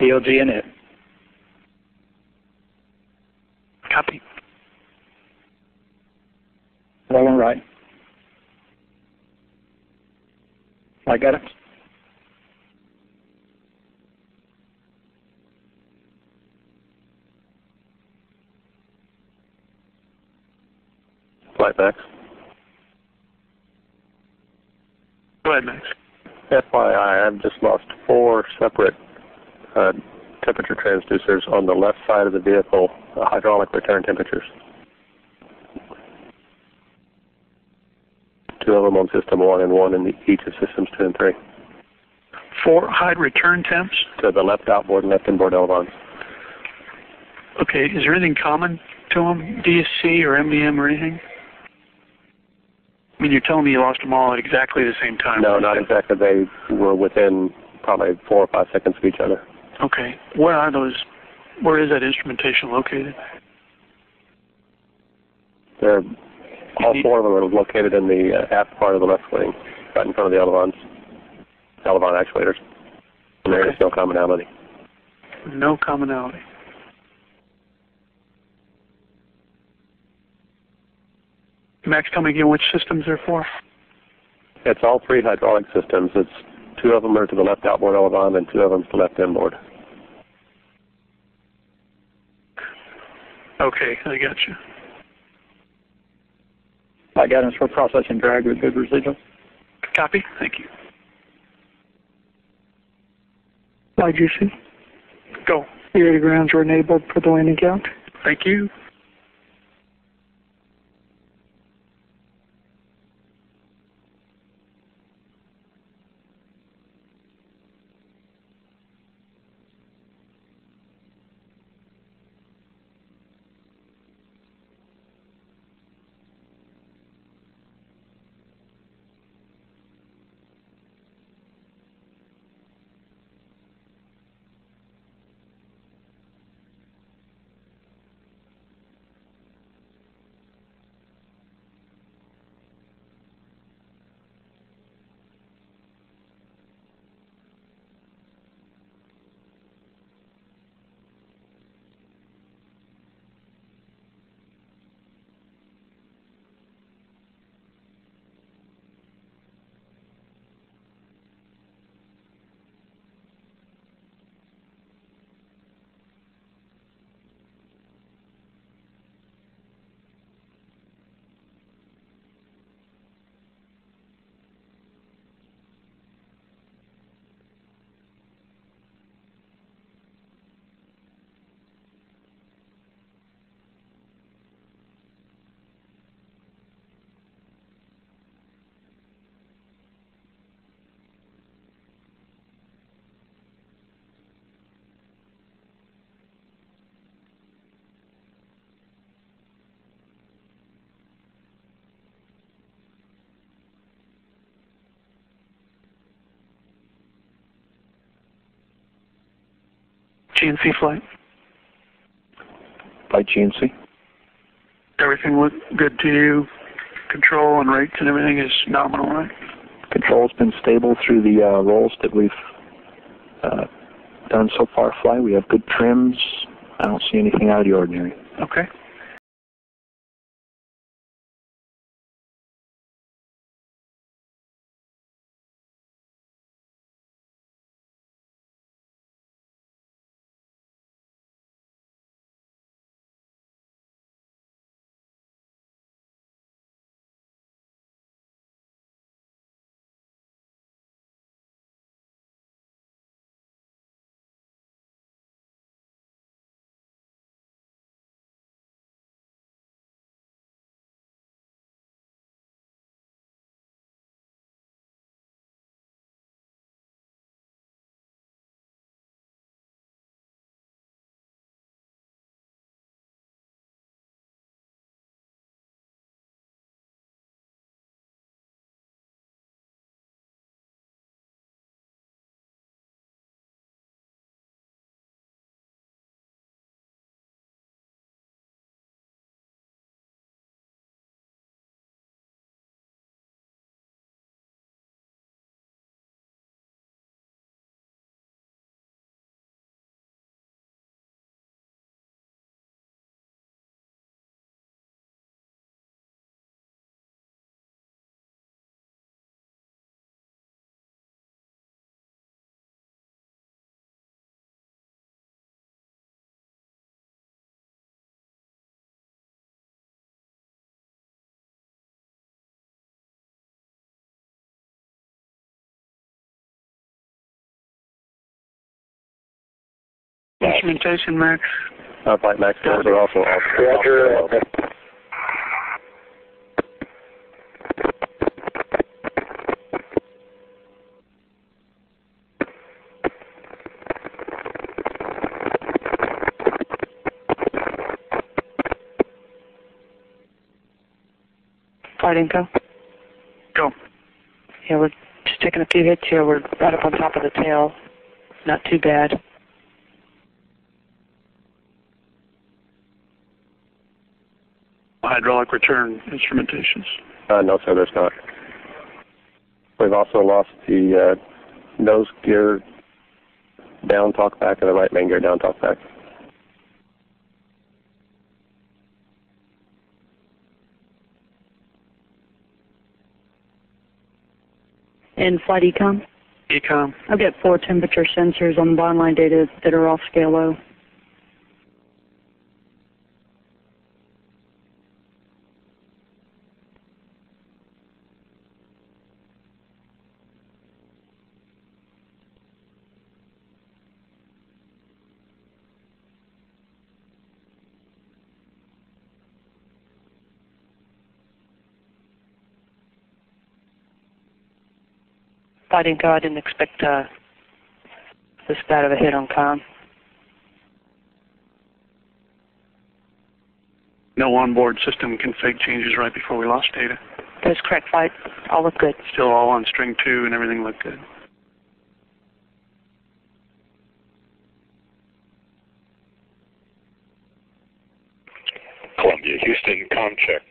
CLG init. Copy. Roll on right. Flight guidance. Flight MMACS. Go ahead, MMACS. FYI, I've just lost four separate uh, temperature transducers on the left side of the vehicle, uh, hydraulic return temperatures. Two of them on system one and one in the, each of systems two and three. Four hide return temps. To the left outboard and left inboard elevons. Okay, is there anything common to them? DSC or MDM or anything? I mean, you're telling me you lost them all at exactly the same time. No, not exactly. They were within probably four or five seconds of each other. Okay. Where are those? Where is that instrumentation located? They're, all four of them are located in the uh, aft part of the left wing, right in front of the elevons, elevon actuators. And there is Okay. no commonality. No commonality. MMACS, tell me again which systems they're for. It's all three hydraulic systems. It's two of them are to the left outboard elevon and two of them to the left inboard. Okay, I got you. Flight guidance for processing drag with good residual. Copy. Thank you. Flight GC. Go. Area grounds are enabled for the landing count. Thank you. GNC flight. Flight GNC. Everything look good to you? Control and rates and everything is nominal, right? Control's been stable through the uh, rolls that we've uh, done so far fly. We have good trims. I don't see anything out of the ordinary. Okay. Instrumentation, MMACS. Uh, Flight MMACS, those are also off. Roger. Flight Inco. Go. Yeah, we're just taking a few hits here. We're right up on top of the tail. Not too bad. Hydraulic return instrumentations. Uh, no, sir, there's not. We've also lost the uh, nose gear down talkback and the right main gear down talkback. And Flight EECOM? EECOM. I've got four temperature sensors on the bottom line data that are off scale low. Flight Inco, I didn't expect uh, this bad of a hit on com. No onboard system config changes right before we lost data. That's correct, Flight. All look good. Still all on string two and everything looked good. Columbia, Houston, com check.